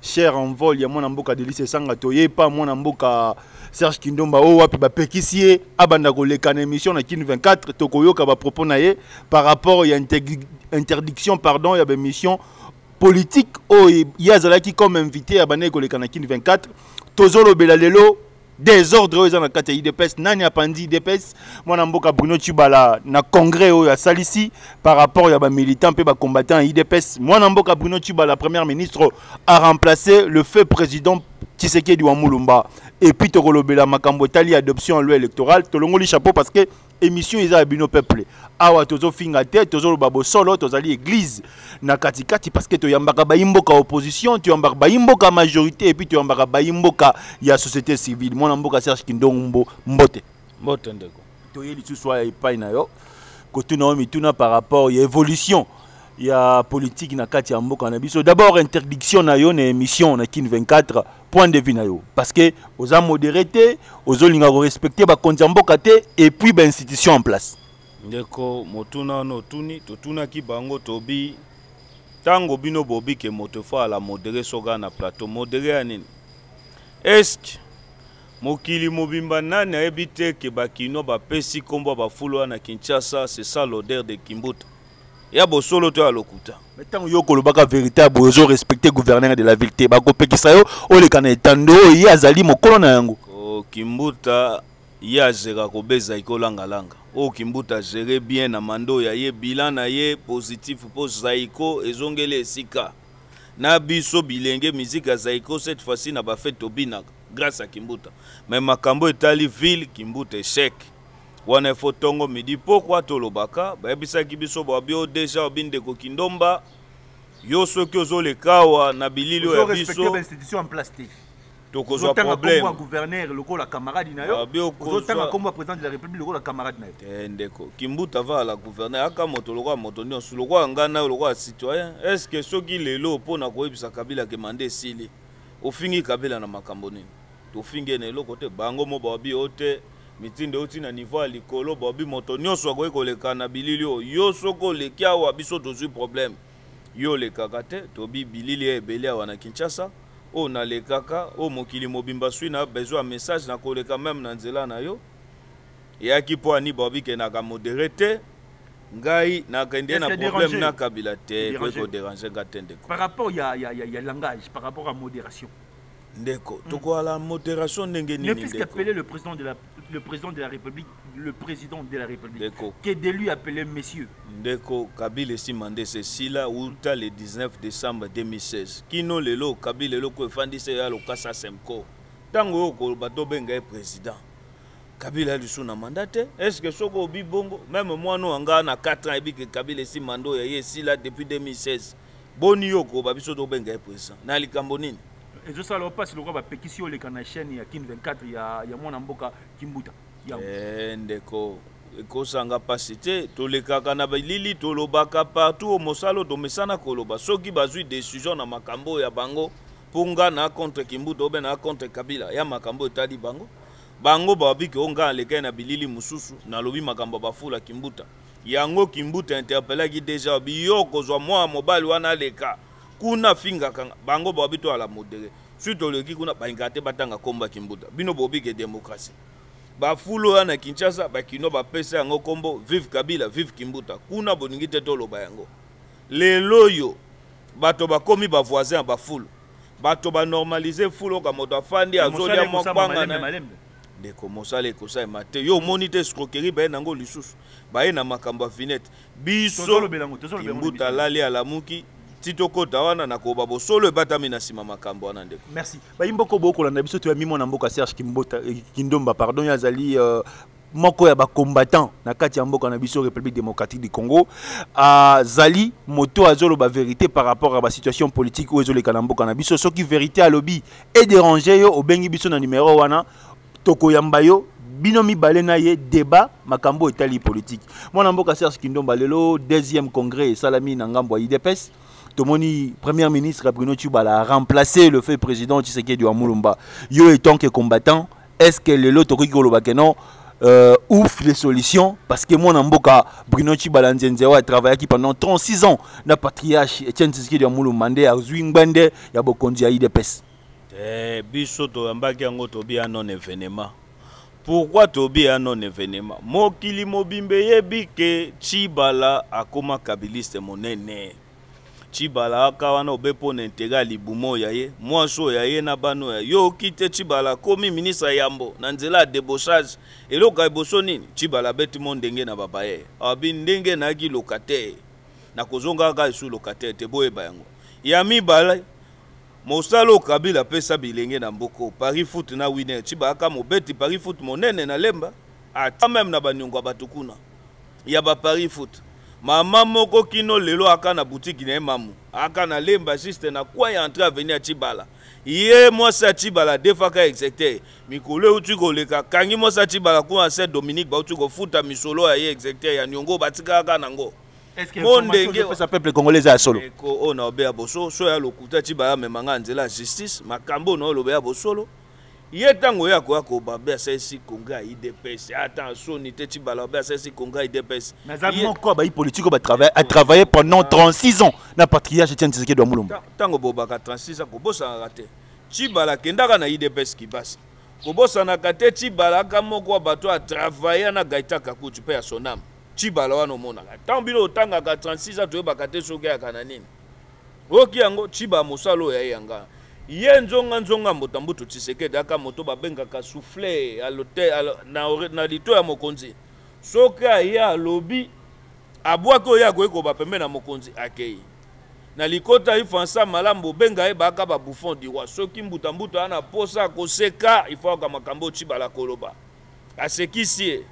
Cher envol ya mwana mboka Delice Sanga toye pa mwana mboka Serge Kindomba o oh, wapi bapekisi ye abanda koleka na émission na Kin 24 tokoyoka ba propos na ye par rapport ya interdiction pardon ya émission politique oyo oh, ye azalaki comme invité ya bandeki koleka na Kin 24 tozolobela lelo desordre oyo eza na kati ya idps nani apanzi idps mwana mboka bruno chibala na congrès oyo asalisi par rapport ya bamilitant mpe bacombattant ya idps mwana mboka bruno chibala première ministre a remplace le feu président tshisekedi wa mulumba epuis tokolobela makambo etali adoption ya loi électorale tolongoli chapeau parce que Emission eza ya bino peuple. Awa tozo finga te, tozo loba bosolo, tozali église na kati kati parce que toyambaka ba imboka opposition, toyambaka ba imboka majorité et puis toyambaka ba imboka ya société civile. Mwana mboka Serge Kindongumbo mbote. Mbote ndeko. Toye lisusu ya epai na yo. Kotuna yo mituna par rapport ya évolution ya politique na kati ya mboka na biso. D'abord interdiction na yo na émission na Kin 24 point de vue na yo parce que oza modéré te ozolinga korespecte bakonzi ya mboka te et puis bainstitution en place ndeko motuna wana otuni totunaki bango tobi ntango bino bobi ke moto efo ala modéré soka na plateau modéré ya nini eske mokili mobimba nani ayebi te ke bakinois bapesi nkombo ya bafulo wana na kinshasa c'est ça l'odeur de kimbuta ya bosolo to ya lokuta ntango yo kolobaka verité ya boye ozo respecte gouverneur de la ville te bakopekisa yo oleka na etando oyo ye azali mokolo na yango oh, kimbuta ye azeka kobeza ikolangalanga oyo oh, kimbuta azere bien na mando ya ye bilan na ye positif mpo zaiko ezongeli esika na biso bilenge miziki ya zaiko cette fois-ci na bafete tobinaka grâce ya kimbuta me makambo etali ville kimbuta echec Wana il faut tongo midi pokwa tolobaka bayebisaki biso bwa bio deja obi ndeko kindomba yo soki ozoleka awa na bilili oyo ya biso institution en place te tokozwa problème ya gouverneur lokola camarade na yo ozotanga nkombo ya président de la république lokola camarade na yo te ndeko kimbuta va la gouverneur aka moto lokola moto nyonso lokola ngai nayo lokola citoyen est ce que soki lelo mpo na koyebisa kabila ke manda esili ofingi kabila na makambo nini Tofingi ye na eloko te, bango mo baobi o te, mitindo euti na niveau ya likolo, baobi moto nioso akoki koleka na bilili oyo, yo soki oleki awa biso tozui probleme, yo olekaka te, tobi bilili ea ebele awa na Kinshasa, oyo nalekaka, oyo mokili mobimba asui na besoin ya message, nakoleka meme na nzela na yo, eyaki po ani baobi ke naka modere te, ngai nakende na probleme na kabila te, ekoki ko deranger nga te ndeko. Par rapport ya langage par rapport ya moderation. ndeko hmm. tokoala moderation ndenge nini ndeko puisque appelé le président de la le président de la république le président de la république ndeko que de lui appeler monsieur ndeko kabila esimba nde se sila uta le 19 décembre 2016 kino lelo kabila eloko efandisa ya lokasa semco ntango oyo koloba tobenga ye président kabila lisu na manda te est ce que soki obi bongo meme mwana oyo angaa na 4 ans ayebi ke kabila esimba nde oyo ya ye esila depuis 2016 boni yo okoba biso tobenga ye president na likambo nini ezosala yo mpasi lokola bapekisi yo oleka na chaîne ya kin 24 ya, ya mwana mboka kimbuta yango eh, ndeko ekosanga mpasi te tolekaka na bilili tolobaka partout o mosala tomesana koloba soki bazwi decision na makambo oyo ya bango mpo nga na contre kimbuta obe na contre kabila ya makambo oyo etali bango bango babiki o nga alekaki na bilili mosusu nalobi makambo ya bafula kimbuta Yango kimbuta interpellaki deja obi yo okozwa mua mobali wana aleka kuna afingaka nga bango bobi to ala modere soki toleki kuna balingaka te batanga kombo ya kimbuta bino bobi ke democratie ba fulo ya na Kinshasa ba kino ba pesa yango kombo vive Kabila vive kimbuta kuna bolingi te toloba yango lelo yo bato bakomi ba voisin ya ba fulo bato ba normaliser fulo ka moto afandi azolia mwa kwanga na ndeko mosala ekosalema te yo omoni te escroquerie baye nango lisusu baye na makambo ya vinete biso mbuta alali alamuki ti tokota wana na koba bosolo ebatami na nsima makambo wana ndeko merci bayimboko bokolanda biso toya mimona mboka serge kimbota eh, kindomba pardon ye azali euh, moko ya bacombattant na kati ya mboka na biso république démocratique du congo azali moto azoloba verité par rapport ya basituation politique oyo ezoleka na mboka na biso soki verité alobi E deranger yo obengi biso na numero wana toko yamba yo bino mibale na ye debat makambo etali politique mwana mboka Serge Kindomba lelo deuxième congrès esalami na ngambo ya IDPS tomoni première ministre Bruno Tshibala a remplacé le feu président Tshisekedi wa Mulumba yo étant que combattant est ce que lelo tokoki koloba ke non euh, ouf les solutions parce que moi mboka Bruno Chibala Nzenze a travaillé qui pendant 36 ans na patriarche Etienne Tshisekedi ya Mulu Mande ya Zwingbende ya Bokonzi ya IDPS eh biso to yambaki yango to bien non événement pourquoi to bien non événement mokili mobimbe yebi que Chibala akoma kabiliste monene Tshibala aka wana obe pona interet ya libumu oyo ya ye, muasi oyo ya ye na bana oyo ya yo oki te Tshibala akomi ministre ya yambo na nzela ya debauchage eloko ya liboso nini Tshibala abeti mondenge na ba baye alobi ndenge nayaki locataire nakozonga kaka lisusu locataire te boyeba yango ya mibale mosala oyo Kabila apesa bilenge na mboka oyo Paris foot na winner Tshibala aka mobeti Paris foot monene na lemba ata meme na baniongo ya bato kuna ya ba paris foot mama moko kino lelo aka na boutique na ye mamu aka na lemba juste na kwa ya entre avenue ya chibala ye mwasi ya chibala defaka execte mikolo euti koleka kangi mwasi ya chibala kuna se dominique bauti kofuta misolo ya ye execte ya niongo batikaka nango mo ndenge peuple congolais eza ya solo oyo na obeya bosolo so ya lokuta chibala amemanga nzela ya justice makambo oyo na olobeya bosolo Ye tango ye akoya ko barbe asalisi congrès ya udps a ata na soni te ti balabe asalisi congrès ya udps. Naza moko ya bayi politique oyo ba travailler a travailler pendant 36 ans na patriarche Etienne Tshisekedi wa Mulumba. Tango obobaka 36 ans kobosanaka te Tshibala akendaka na udps Kibasa kobosanaka te Tshibala aka moko ya bato oyo a travailler na Gaetan Kakutu paix à son ame Tshibala wana omonaka tango bino otangaka 36 ans toyebaka te soki ayaka na nini. Oyoki yango tshiba mosala oyo yaye yanga ye nzonga nzonga mbota mbutu tshisekedi aka moto babengaka souffle na lito ya mokonzi soki aye alobi abwaki oyo akoki koba pembe na mokonzi akei na likota ifansa malamu bobenga ye baka ba bouffon diwa soki mbuta mbuta ana posa koseka ifaka makambo tshiba la koloba asekisi ye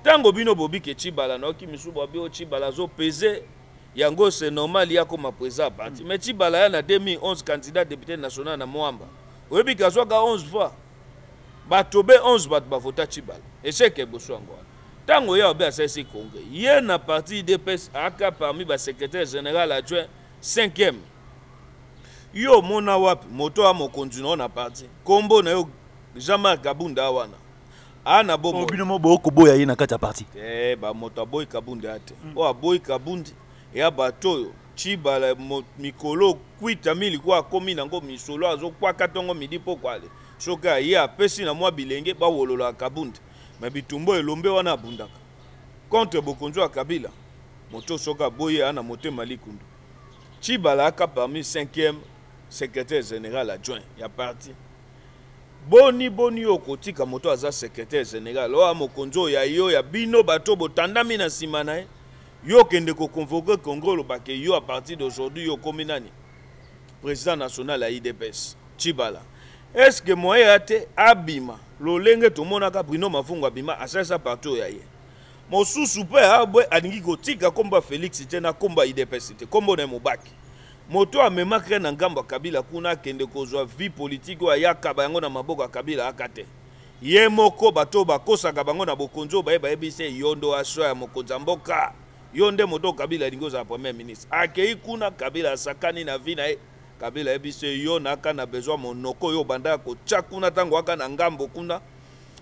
ntango bino bobike tshibala nayoki misusu babi o tshibala azopeze yango se normal ye akoma président parti mm. mais tshibala ya na 2011 candidat député national na mwamba oyebi ke azwaka 11 voix bato be 11 bato bavota tshibala echec ya liboso yango wana ntango ye obe asalisi congrès ye na parti idps aka parmi basecrétaire général adjoint 5e yo omona wapi moto ya mokonzi na yo na parti nkombo na yo Jean Marc Kabunda wana a na bomo. Bino mo bo koboya ye na kati ya parti. Eh ba moto aboyi Kabunda ate. Mm. O aboyi Kabundi ya bato oyo Chibala mikolo kwita mili kwa akomi nango misolo azo kwa katongo midi poko ale. Soki aye apesi na mwa bilenge ba wolola Kabundi. Mais bitumbo elombe wana abundaka. Contre bokonzi ya Kabila. Moto soki aboyi ana motema likundu. Chibala aka parmi 5e secrétaire général adjoint ya parti. Boni boni yo okotika moto aza secretaire general oyo mokonzi oyo ya yo ya bino bato botandami na nsima na ye yo okende ko convoque congrès oloba ke yo a partir d'aujourd'hui yo okomi nani président national ya idps cibala est ce que moyen ya te abima lolenge tomonaka brino mafungo abima asalisa parti oyo ya ye mosusu mpe abwe alingi kotika nkombo ya felix te na nkombo ya idps te nkombo na ye mobaki Moto amema craie na ngambo ya Kabila kuna akende kozwa vie politique oyo aya akaba yango na maboko ya Kabila aka te. Ye moko bato oyo bakosaka bango na bokonzi oyo baye bayebi se yo nde oya choix ya mokonzi ya mboka. Yo nde moto oyo Kabila alingi ozala premier ministre. Akeyi kuna Kabila asakani na vie na ye. Kabila ayebi se yo na aka na besoin monoko oyo obandaka kotia kuna tango aka na ngambo kuna.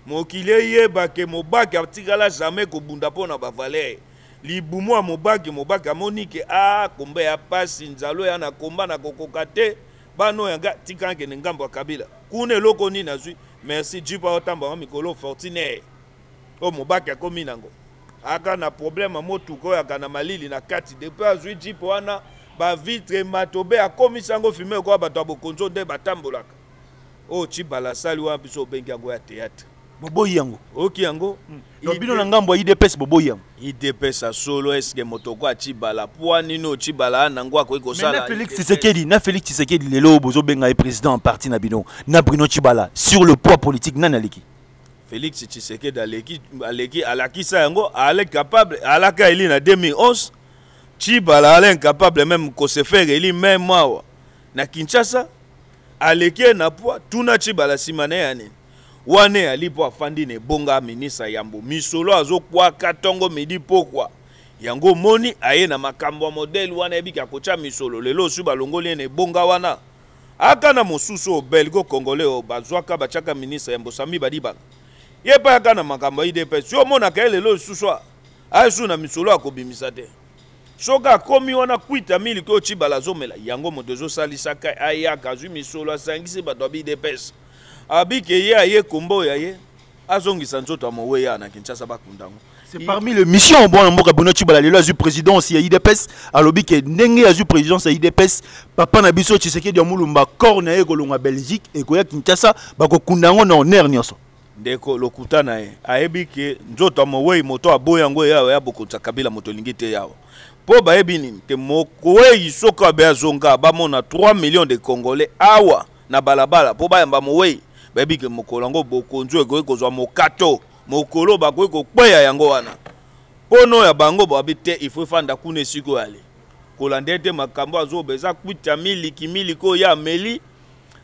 Mokili eyeba ke Mobaki atikala jamais kobunda mpo na bavalere. Libumu ya Mobaki, Mobaki amoni ke a ah, komba ya pasi, nzalo ya na komba na kokoka te, bana oyo yanga tika nakende ngambo ya Kabila. Kuna eloko nini azwi? Merci jipa otambama mikolo fortunaire. Oyo Mobaki akomi nango. Aka na problème ya motuka oyo aka na malili na kati. Depuis azwi jipe wana, ba vitre matobe akomisi yango fime lokola bato ya bokonzo nde batambolaka. Oyo oh, Chibala asali wana biso obengi yango ya theatre. Boboyi yango. Oyoki yango? Hmm. Donc bino na ngambo ya IDPS boboyi yango. IDPS ya solo eske moto kwa Chibala poa nini oyo Chibala ana yango akoki kosala. Mais na Felix Tshisekedi, na Felix Tshisekedi lelo bozo benga ye président en parti na bino. Na Bruno Chibala sur le poids politique nani aleki? Felix Tshisekedi aleki aleki alakisa yango, ale capable alaka eli na 2011 Chibala ale incapable même ko se faire eli même mawa na Kinshasa Aleki ye na poids, tuna Tshibala sima na ye ya nini? Wana ye ali po afandi na ebonga ministre ya yambo, misolo azo kwaka tongo midi pokwa. Yango omoni aye na makambo ya modèle wana ayebi ke akotia misolo, lelo osi balongoli ye na ebonga wana? Ayaka na mosusu oyo belgo congolais oyo bazuaka batiaka ministre ya yambo Samy Badibanga, ye pe ayaka na makambo ya udps, yo omonaka ye lelo lisusu awa? Aye susu na misolo oyo akobimisa te. Soki akomi wana kwita miliki oyo Tshibala azomela yango moto ezosalisa ke ayaka azwi misolo asangisi bato ya b'udps abi ke ye aye kombo oyo ya ye azongisa nzoto ya moweyi awa na Kinshasa bakunda yango C'est parmi les missions bon mboka Bruno Tshibala lelo azwi présidence ya IDPS alobi ke ndenge azwi présidence ya IDPS papa na biso Tshisekedi ya Mulumba corps na ye ekolonga Belgique ekoya Kinshasa bakokunda yango na honneur nyonso Ndeko lokuta na ye ayebi ke nzoto ya moweyi moto aboyi yango eya oya bokonzi ya kabila moto elingi te eya awa po bayebi nini ke moweyi soki abe azonga bamona 3 millions de congolais awa na balabala po bayamba moweyi bayebi ke mokolo yango bokonzi oyo ekoki kozwa mokato mokolo bakoki kokweya yango wana pono ya bango babi te il faut efanda kuna esika oyo ale kolanda ye te makambo azoba eza kwiti ya miliki miliki oyo ye ameli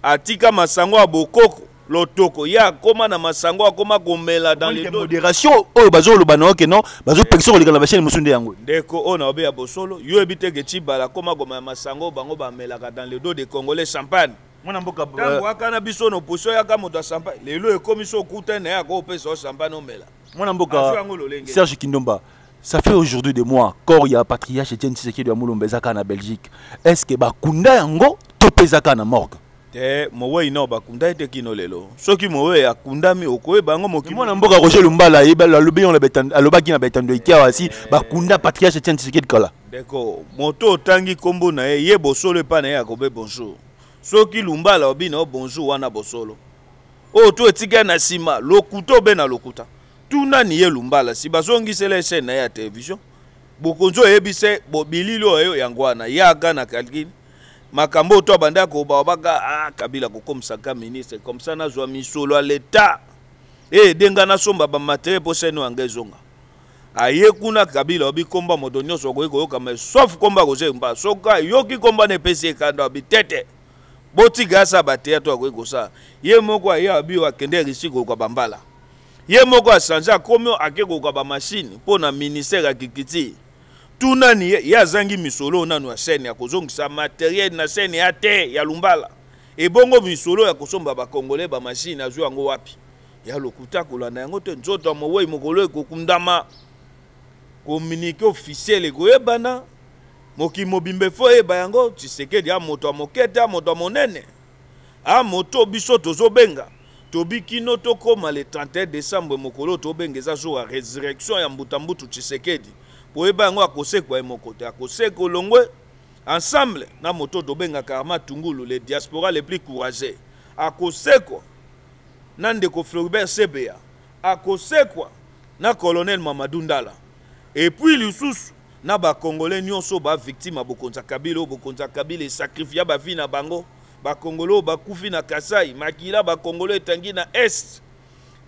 atika masango ya bokoko lotoko ye akoma na masango akoma komela dans les modération oyo bazoloba na yo ke non bazopekisa koleka na bachaine mosusu nde yango ndeko oyo naobe ya bosolo yo oyebi te ke cibala akoma komela masango bango bamelaka dans le dos de congolais champagne mwana mboka ntango euh, aka na biso na opposition yaka moto ya champagne lelo ekomi so okuta na ye akopesa yo champagne omela mwana mboka serge kindomba ça fait aujourd'hui de moi corps ya patriarche etienne tshisekedi ya molomba eza kaka na belgique est ce que bakunda yango to mpe eza kaka na morgue te mowei nao bakunda ye te kino lelo soki mowei akundami okoyeba yango mokimwana mboka roger lumbala alobi yango alobaki na betando ekiawasi eh. bakunda patriarche etienne tshisekedi kala ndeko moto otangi nkombo na ye ye bosolo epai na ye akobe bonjour soki lumbala obi na yo bonjour wana bosolo oyo to etika na nsima lokuta obe na lokuta tuna niye lumbala si bazongisela ye chaîne na ye ya television bokonzi oyebisa ye bobilili oyo yango wana yaga na kalkini makambo oyo to abandaki kobabaka ah, kabila kokomisa ka ministre comme ça nazwa misolo ya leta eyede eh, ngai nasomba bamateriel mpo chaîne oyo yanga ezonga aye kuna kabila obi komba moto nyonso okoki koyoka mai sauf komba kozemba soki ayoki komba na epesi ekanda obi tete botika asa bateatre akoki kosala ye moko aye abio akende risi koyoka bambala ye moko achange akomi ake koyoka bamashine mpo na ministère ya kikiti tu nani ye, ye azangi misolo nanu ya chaine ya kozongisa materiel na chaine ya te ya lumbala ebongo misolo ya kosomba bakongole bamashine azwi yango wapi ya lokuta kolanda yango te nzoto ya mowei mokolo ekokundama communiqué officiel ekoyebana Mokili mobimba efo eyeba yango Tshisekedi a moto ya moke te a moto ya monene a moto biso tozobenga tobi kino tokoma le 31 décembre mokolo tobenga eza jour ya resurrection ya mbuta mbutu Tshisekedi poyeba yango akosekwa ye moko te akoseka olongwe ensemble na moto tobenga karma tungulu le diaspora le plus courageux akosekwa na ndeko Floribert Sebeya akosekwa na colonel Mamadou Ndala Et puis lisusu na ba congolais nioso ba victime ya bokonzi ya Kabila oyo bokonzi ya Kabila e sacrifia ba vie na bango ba congolais oyo bakufi na Kasai makila ba congolais etangi na Est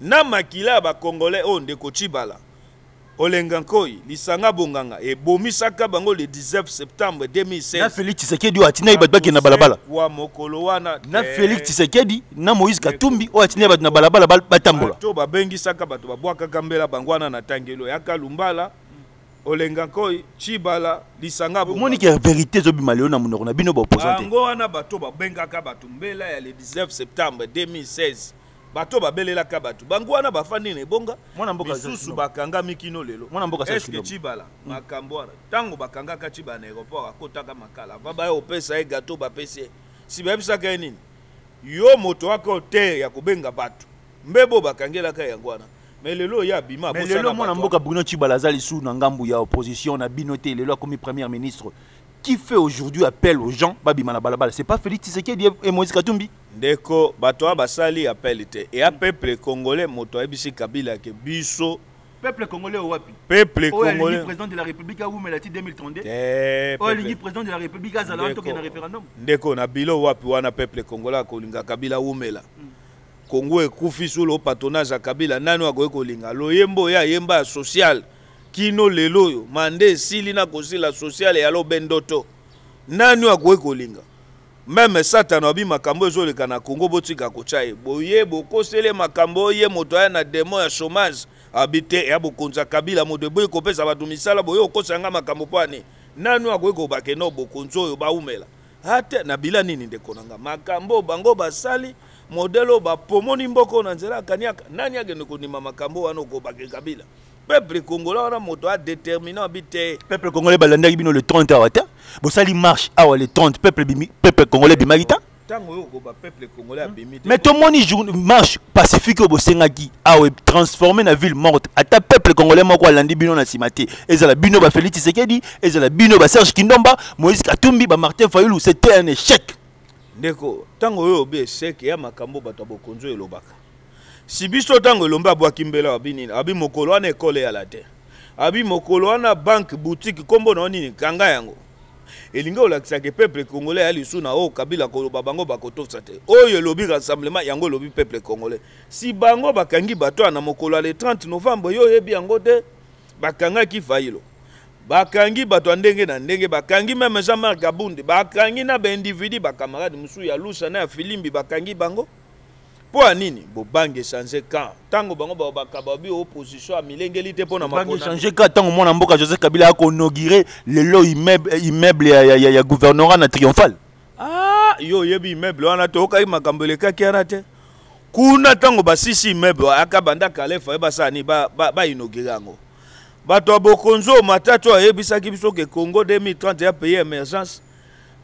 na makila ya ba congolais oyo ndeko Tshibala Olenga Nkoyi lisanga bonganga ebomisaka bango le 19 septembre 2016 na Felix Tshisekedi oyo atinaki bato bakende na balabala kwa mokolo wana na Felix Tshisekedi na moïse katumbi oyo atindi bato na balabala batambola to babengisaka bato babwakaka mbela bango wana na tangelo yaka lumbala olenga nkoi chibala lisanga omoni ke verité ezobima lelo na monoko na bino baopposante yango wana bato babengaka bato mbela ya le 19 septembre 2016 bato babelelaka bato bango wana bafandi na ebonga misusu bakangami kino lelo eske chibala hmm. makambo wana ntango bakangaka chibala na aéroport akotaka makala va baya opesa ye gato bapesi ye si bayebisaka ye nini Yo moto yako te yako benga batu mbe bo ba kangelaka yango wana mais lelo oye abima abosana batu wana. Mais lelo mwana mboka Bruno Tshibala aza lisusu na ngambu ya opposition na bino te lelo akomi première ministre qui fait aujourd'hui appel aux gens ba bima na balabala c'est pas Felix Tshisekedi et Moïse Katumbi? Ndeko batu wana basali appel te eya peuple congolais moto ayebisi Kabila ke biso Peuple congolais au wapi Peuple congolais. Oyo alingi président de la République a wumela ti 2032. Eh. Oyo alingi président de la République azala wana tokende na référendum. Ndeko na bilo wapi wana peuple congolais akolinga Kabila wumela. Mm. Congo ekufi sous le patronage ya Kabila nani akoki kolinga loyembo ya yemba ya social kino lelo oyo mande esili na kosila social ya lobendoto nani akoki kolinga Meme satana wabi makambo ezo leka na Congo botika kotia ye boye bokosele makambo oye moto aya na demon ya chômage abi te ya bokonzi ya Kabila moto eboyi kopesa bato misala boye okosa yanga makambo mpo ane nanu akoki kobake no bokonzi oyo baumela ate na bila nini ndeko na nga makambo bango basali modele oyo bapomoni mboko na nzela ya kaniaka nani akende kondima makambo wana okobake Kabila peuple congolais wana moto a détermine abi te peuple congolais balandaki bino le 30 awa te bosali marche awa le 30 peuple bimi peuple congolais bimaki te ntango oyo koba peuple congolais abimi te mais tomoni marche pacifique oyo bosengaki awa ah transforme na ville morte ata peuple congolais moko alandi bino na nsima te ezala bino ba félix tshisekedi ezala bino ba serge kindomba moïse katumbi ba martin fayulu c'était un échec ndeko ntango oyo obi échec ya makambo bato ya bokonzi oyo elobaka Si biso tango elombe abwaki mbela abi nini? Abi mokolo wana ekole ya la te. Abi mokolo wana banque boutique kombo na nini kanga yango. Elingi olakisa ke peuple congolais ya lisu na o kabila koloba bango bakotosa te. Oyo elobi rassemblement yango elobi peuple congolais. Si bango bakangi bato wana mokolo ya le 30 novembre yo oyebi yango te bakangaki fayilo bakangi bato ya ndenge na ndenge bakangi meme jean marc abundi bakangi na baindividu bacamarade mosusu ya lusa na ya filimbi bakangi bango Po ya nini bobangi echange camp tango bango bao bakaba bi opposition amilengeli te pona maponami. Bobangi echange camp tango mwana mboka Joseph Kabila ako inaugure lelo immeuble immeuble ya ya ya, ya gouvernorat na triomphal. Ah yo oyebi immeuble wana te okaki makambo elekaki wana te kuna tango basisi immeuble aka banda kale faye basala nini ba, ba, ba inaugure yango bato ya bokonzi oyo matatu ayebisaki biso ke congo 2030 ya pays emergence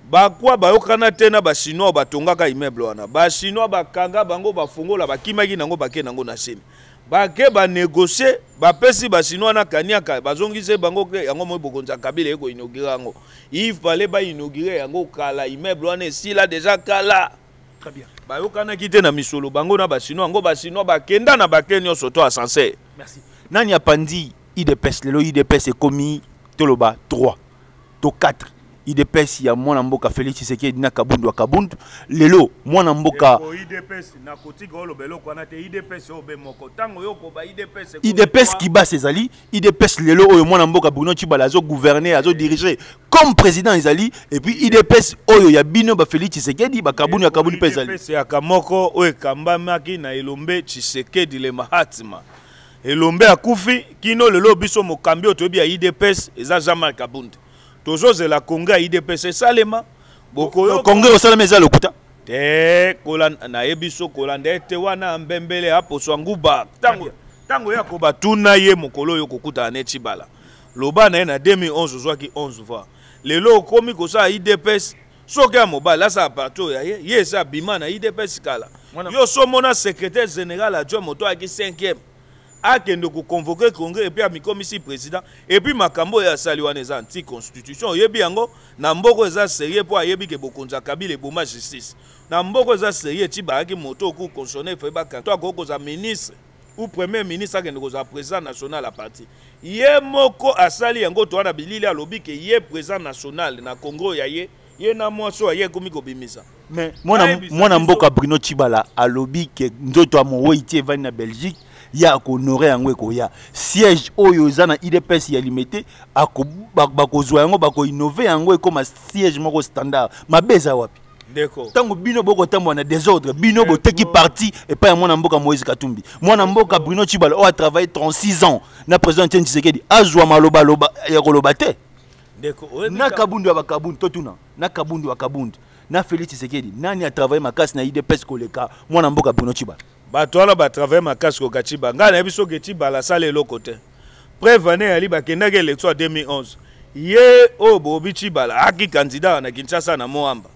Bakwa bayokana te na ba chinois oyo batongaka immeuble wana. Ba chinois bakanga bango bafongola bakimaki nango bake nango na Chine. Bake ba negocier bapesi ba chinois na kaniaka bazongise bango ke yango moi bokonzi ya Kabila eko inaugure yango. Il fallait ba inaugure yango kala immeuble wana esila deja kala. Très bien. Bayokanaki te na misolo bango na ba chinois yango ba chinois bakenda na bake nionso to ascenseur. Merci. Nani apanzi IDPS lelo IDPS ekomi toloba 3. to 4 idps ya mwana mboka felix tshisekedi na kabundu ya kabundu lelo mwana mboka idps kibas ezali idps lelo oyo mwana mboka bruno chibala azo gouverne azo dirige comme président ezali epuis idps oyo ya bino bafelix tshisekedi bakabundu ya kabundu mpe ezali moko oyo ekambamaki na elombe tshisekedi le mahatima elombe akufi kino lelo biso mokambi oyo toyebi ya idps eza jean marc abund tozozela congrès ya idps esalema bokoyokongrès osalema eza lokuta te kola nayebi so kolanda ete wana mbembele aposwa nguba ntango ntango ye akoba tuna ye mokolo oyo kokutana ne cibala loba na ye na 2011 ozwaki 11 voix lelo okomi kosala idps soki ya mobali asala parti oyo ya ye ye eza abima na idps kala yo so omona secrétaire général adjoint moto ayaki 5e akende koconvoke congrès epuis amikomisi président epuis makambo oyo asali wana eza anti constitution oyebi yango na mboko eza serie mpo ayebi ke bokonzi ya kabila eboma justice na mboko eza serie ti bayaki moto oku constitutionnel fai bakatu akoki kozala ministre ou premier ministre akende kozala président national ya parti ye moko asali yango toa na bilili alobi ke ye président national na congo ya ye ye na mwasi oyo aye ekomi kobimisa mwana mboka bruno chibala alobi ke nzoto ya mowei ti evandi na belgique ye akohonore yango ekoya siège oyo eza na idps ya limete bakozwa yango bakoinnove yango ekoma siège moko standard mabe eza wapi ndeko ntango bino bokotambola na desordre bino boteki parti epai ya mwana mboka moïse katumbi mwana mboka bruno chibala oyo atravaille 36 ans na président etienne tshisekedi azwa malobaloba ya koloba te na kabundu ya bakabundu totuna na kabundu ya kabundu na félix tshisekedi nani atravaille makasi na idps koleka mwana mboka bruno chibala bato wana ba travaille makasi ko gachi ba ngai nayebi soki gachi bala asala eloko te preuve ane yali bakendaki élection ya 2011 ye oyo oh, bobi chibala aki candidat na kinshasa na moamba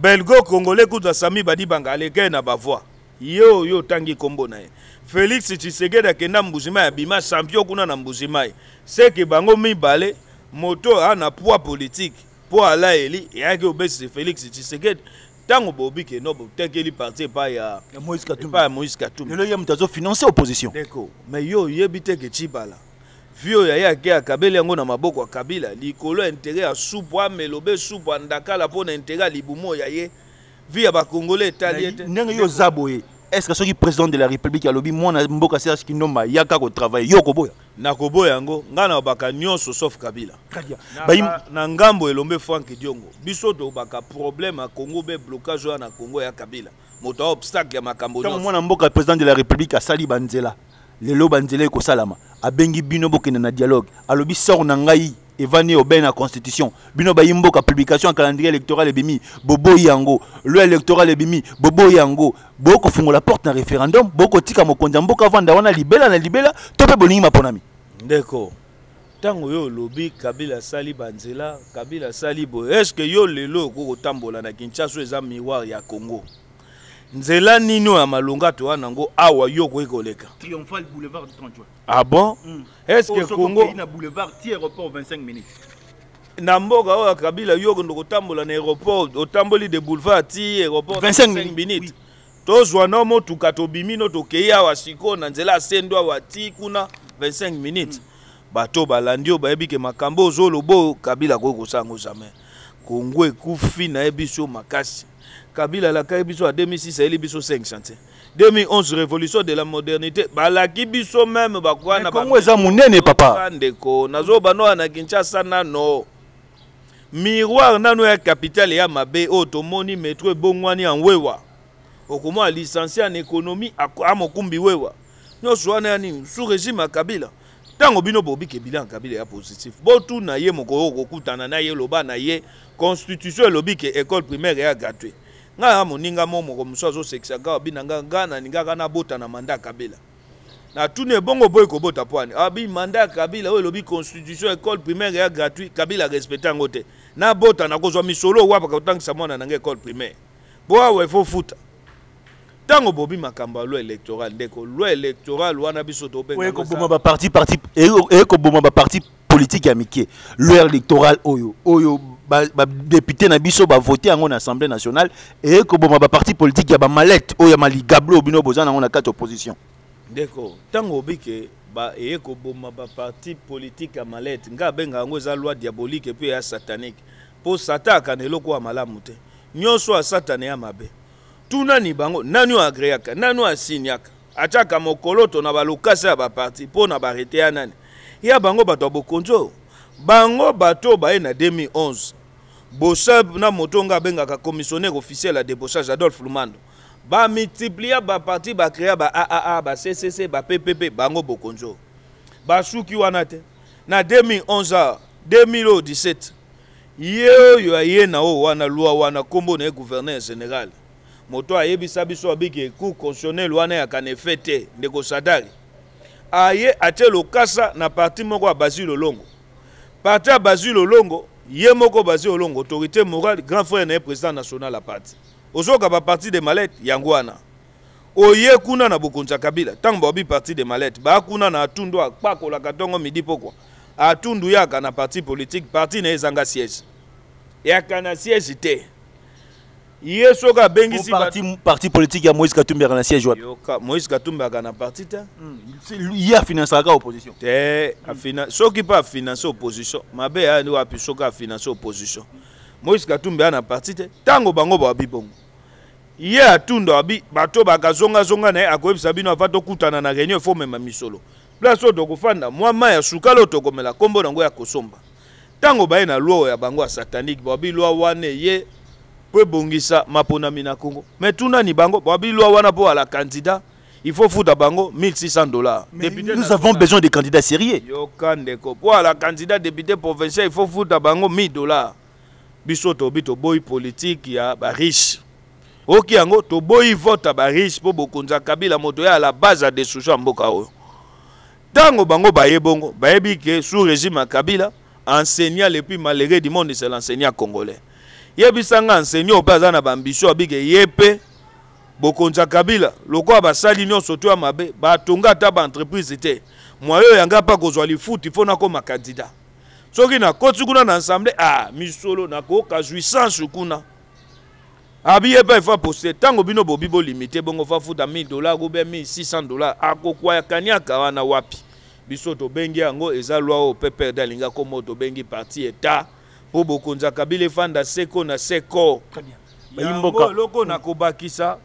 belgo congolais kutu asami badibanga alekee na bavoix ye oyo otangi nkombo na ye félix tshisekedi akenda mbuzimai abima champion kuna na mbuzimai seke bango mibale moto a na poids politique mpo alaeli eyaki obesise félix tshisekedi tango bobi ke no botekeli parti epai ya Moïse Katumbi epai ya Moïse Katumbi lelo ye moto azo financer opposition ndeko mais yo oyebi te ke Tshibala vio ya yake akabeli yango na maboko ya Kabila likolo ya intérêt ya supu amelobe supu andakala mpo na intérêt ya libumo ya ye vi ya bakongole etali ye te ndenge yo oza boye est ce que soki président de la république alobi mwana mboka Serge Kindomba yaka ko travailler yo okoboya Nakoboya yango nga na obaka nionso sauf Kabila. Na, na ngambo elombe Frank Diongo. Biso to obaka problème à Congo be blocage oya na Congo ya Kabila. Moto a obstacle ya makambo nionso. Mwana mboka président de la République asali banzela. Lelo banzela ekosalama. Abengi bino bokende na dialogue. Alobi sort na ngai. evandi obele na constitution bino bayi mboka publication ya calendrier électoral ebimi boboyi yango loi électoral ebimi boboyi yango bokofungola porte na référendum bokotika mokonzi ya mboka avanda wana libela na libela to mpe bolingi maponami ndeko ntango yo olobi kabila asali banzela kabila asali boye estce yo lelo okoki kotambola na kinshasa oyo eza miroir ya congo nzela nini oyo ya malonga toya nango awa yo okoki koleka triomphal boulevard du 30 juin Ah bon mm. Est-ce que oh, Congo na boulevard ti aéroport 25 minutes na mboka oyo kabila yo okende kotambola na aéroport otamboli de boulevard ti aéroport 25 minutes tozwa no motuka tobimi no tokei awa sikoyo na nzela asendo awa ti kuna 25 minutes mm. bato balandi oyo bayebi ke makambo ozoloba oyo kabila akoki kosala yango jamais kongo ekufi nayebi biso makasi kabila alakaki biso a 2006 ayeli biso 5 chantier 2011 révolution de la modernité balaki biso meme bakoya na Congo eza munene papa ndeko nazo banoa na Kinshasa nano miroir nano ya capitale ya mabe oyo tomoni metro ebongwani en wewa okomona licencié en économie amokumbi wewa nyonso wana ya nini sous régime ya kabila ntango bino bobike bilan ya kabila ya positif botuna ye mokolo okokutana na ye loba na ye constitution elobi ke école primaire ya gratuit Nga na moninga mo moko mosusu azosekisa kaka bina nga nga na ningaka nabota na manda ya kabila na tuni ebongo boyi kobota pwani abi ah, manda ya kabila oyo elobi constitution ecole primaire ya gratuit kabila arespecte yango te nabota nakozwa misolo owapaka kotangisa mwana na nga ecole primaire po awa efo futa ntango bobi makambo ya loi électorale ndeko loi électorale wana biso tobengakoboma baparti parti eye koboma baparti politique ya mike loi électorale oyo oyo badepute na biso bavote yango na assemblée nationale eye koboma baparti politike ya bamalete oyo ya maligablo oyo bino boza nango na kati opposition ndeko ntango obike eye koboma baparti politike ya malete ngai abenga yango eza loi diabolique epuis eya satanique mpo satan akana eloko ya malamu te nyonso ya satana ya mabe tunani bango nani oyo agreaka nani oyo asinyaka atiaka mokoloto na balokasa ya baparti mpo na barete ya nani ya bango bato ya bokonzi oyo bango bato oyo baye na 2011 bosab na moto nga abengaka commissionnaire officiel ya debochage adolphe lumando bamultiplia baparti bacrea ba aaa ba ccc ba ppp bango bokonzi oyo basuki wana te na 2011 2017 ye oyo aye na oyo wana lwa wana nkombo na ye gouverneur général moto ayebisa biso abi ke cour constitutionnel wana ya kanefe te ndeko sadari aye atie lokasa na parti moko ya bazui lolongo parti ya bazui lolongo ye moko bazui lolongo autorité morale grand frère na ye président national ya parti ozoka baparti de malete yango wana oye kuna na bokonzi ya kabila ntango baobi parti de malete baa kuna na atundu akpakolaka ntongo midi pokwa atundu yaka na parti politique parti na ye ezanga siège yaka na siège te ye soki abengisi parti politique ya moïse katumbi aka na siège wapi moïse katumbi aka na parti te hmm, ye afinansaka kaka opposition te soki mpe afinanse opposition mabe ayani wapi soki afinanse opposition moïse katumbi aa na parti te ntango bango babi bongo ye atundo abi bato bakazongazonga na ye akoyebisa bino ava tokutana na réunion efo omema misolo place oyo tokofanda mwa mai ya sukali oyo tokomela nkombo na yango ya kosomba Tango baye na loi ya bango ya satanique, babi loi wana eye po ebongisa maponami na Congo. Mais tunani bango, babi loi wana po ala candidat, il faut futa bango 1600 dollars. Mais Depute nous avons besoin de candidats sérieux. Yoka ndeko, po ala candidat depute provincial, il faut futa bango 1000 dollars. Biso tobi toboyi politique ya ba riche. Oki yango toboyi vote ya ba riche po bokonzi ya Kabila moto ya la base ya destruction ya mboka oyo. Tango bango baye bongo, bayebi que sous regime ya Kabila, enseignant le plus malheureux du monde c'est l'enseignant congolais. Yebisa nga enseignant oyo pe aza na ba ambition abi que ye pe bokonzi ya Kabila lokola basali nyonso to ya mabe batonga ata ba entreprise te. Moyen oyo ya nga pa kozwa lifuti faut nakoma candidat. Soki nakoti kuna na ensemble ah misolo nakoyoka jouissance kuna. abiye epai fa poste ntango bino bobi bolimite bongo fa futa 1000 dollars ou bien 1600 dollars akokwaya kaniaka wana wapi biso tobengi yango eza lwa oyo mpe perde alingi akoma oyo tobengi parti etat mpo bokonzi ya kabila efanda seko na seko yango eloko na kobakisa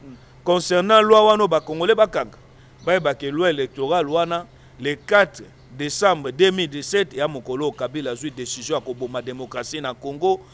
concernant lwa wana bakongole bakanga bayebake lwa électorale wana le 4 décembre 2017 ya mokolo oyo kabila azwi décision ya koboma démocratie na congo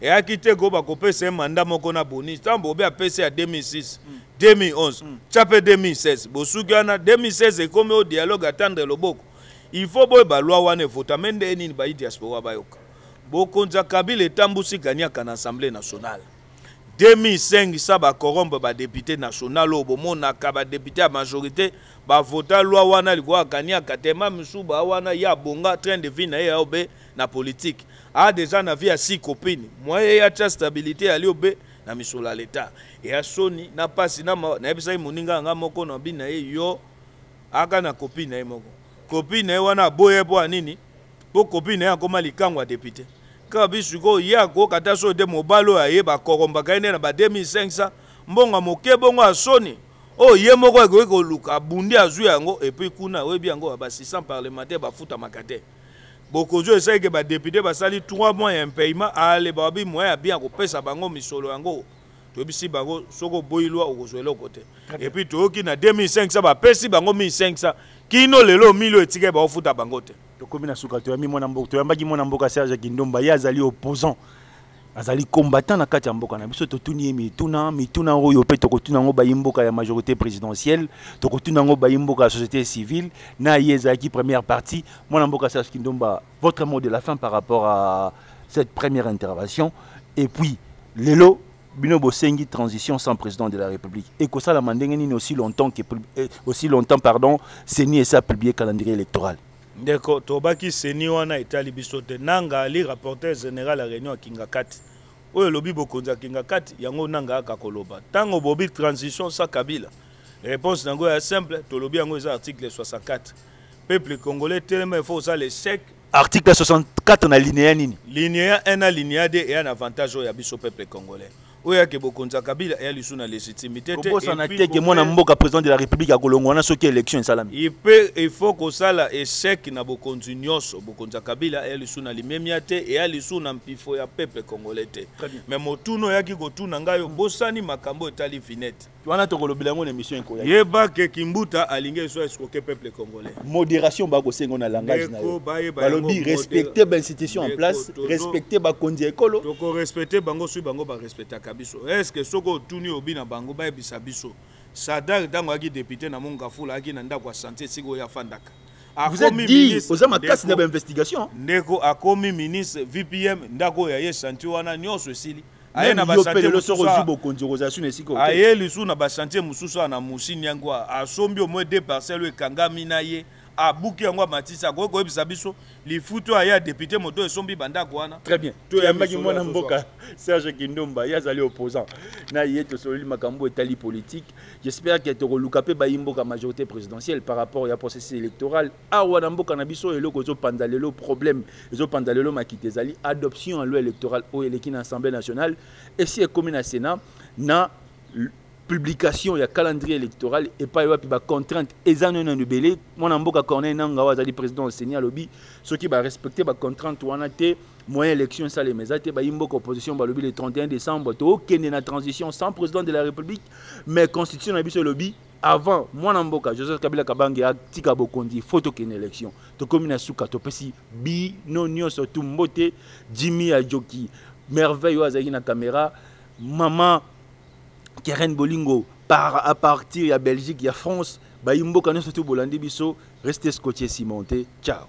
eyaki te ko bakopesa ye manda moko na boni ntango bokobe apesi ya 2006 2011 mm. tya mpe 2016 bosuki wana 2016 ekomi o dialogue atandre loboko il faut boyeba lwa wana evotame ndenge nini bayi diaspora bayoka bokonzi ya kabila etambusi kaniaka na assemblée nationale 2005 sa bakorombe badepute national oyo bomonaka badepute ya majorité bavota lwa wana likoya kaniaka tema misuba wana ye abonga train de vie na ye yaobe na politique a deja na vie ya si copine moye ya cha stabilité ya liobe na misolo ya leta ya soni na pasi na mawa nayebisaki moninga yanga moko na bi na ye yo aka na copine na ye moko copine na ye wana aboya mpo ya nini mpo copine na ye akoma likango ya depute kaka bi sikoyo ye akoyoka ata soki te mobali oyo aye bakorombaka ye nde na ba 2500 mbongo moke bongo ya soni oyo oh, ye moko akoki koluka abundi azwi yango epuis kuna oyebi yango ya ba 600 parlementaire bafutamaka te Bokozo esali ke ba deputes basali 3 mois ya impayement ale babi moyen ya bien kopesa bango misolo yango toyebisi bango soki oboyi loi okozwa eloko te et puis toyoki na 2500 bapesi bango 1500 kino lelo 1000 oyo etikali baofuta bango te tokomi na suka toyambi mwana mboka toyambaki mwana mboka Serge Kindomba ye azali opposant azali combattant na kati ya mboka na biso totuni ye mituna mituna oyo mpe tokotuna yango bayi mboka ya majorité présidentielle tokotuna yango bayi mboka ya société civile na ye ezalaki première partie mwana mboka serge kindomba votre mot de la fin par rapport à cette première intervention et puis lelo bino bosengi transition sans président de la république ekosalama ndenge nini aussi longtemps, que, euh, aussi longtemps pardon, ceni esa publie calendrier électoral Ndeko tobaki ceni wana etali biso te nanga ali rapporteur general ya reunion ya kingakati oyo elobi bokonzi ya kingakati yango nanga aka koloba tango bobi transition sa kabila reponse nango ya simple tolobi yango eza article 64 peuple congolais telema il faut oza le sec article 64 na linea nini linea 1 na linea 2 eya na avantage oyo ya biso peuple congolais oyo yake bokonzi ya kabila eya lisu na légitimité te kobosana te ke mwana mboka président de la république akolongwa wana soki élection esalami ipe il faut kosala échec na bokonzi nyonso bokonzi ya kabila eya lisu na limemia te eya lisu na mpifo ya peuple congolais te mais motuna oyaki kotuna ngai obosani makambo etali vinette wana tokolobela yango na émission ekoya yeba ke kimbuta alingi ezo escroquer peuple congolais modération ba kosengo na langage na yo balobi respecter ba institution en place respecter ba konzi ya ekolo toko respecter bango soki bango ba respectaka biso est ce que soki otuni obi na bango bayebisa biso sadar ntango ayaki député na mongafula ayaki na ndako ya santé esika oyo afandaka vous êtes dit oza makasi na bainvestigation ndeko akomi ministre vpm ndako oyo ya ye santi wana nyonso esili aye na basante aye lisusu na basante mosusu awa na mosini yango asombi omoi de parcelle oyo ekangami na ye abuki yango amatisi akoki koyebisa biso lifuti oyo aye ya depute moto oyo esombi bandako wana très bien toyambaki mwana mboka serge kindomba ye azali opposant na ye tosololi makambo etali politique j'espère ke tokoluka mpe bayi mboka majorité présidentielle par rapport ya processus électoral Awa na mboka na biso eloko ezo panza lelo problème ezo panza lelo makita ezali adoption ya loi électorale oyo eleki na Assemblée nationale esi ekomi na Sénat na publication ya calendrier électoral epai wapi ba contraintes eza nano na ebele mwana mboka Corneille Nangaa azali président ya CENI alobi soki ba respecter ba contraintes wana te moyen élection esalema eza te bayi mboka opposition balobi le 31 décembre tokende na transition sans président de la République mais constitution na biso elobi Avant mwana mboka Joseph Kabila Kabange atika bokonzi, il faut tokende election. Tokomi na suka, topesi bino nionso tu mbote. Jimmy Ajoki, Merveille oyo azalaki na camera, maman Keren Bolingo par à partir ya Belgique, ya France, bayi mboka nionso tu bolandi biso, restez scotché cimenté. Ciao.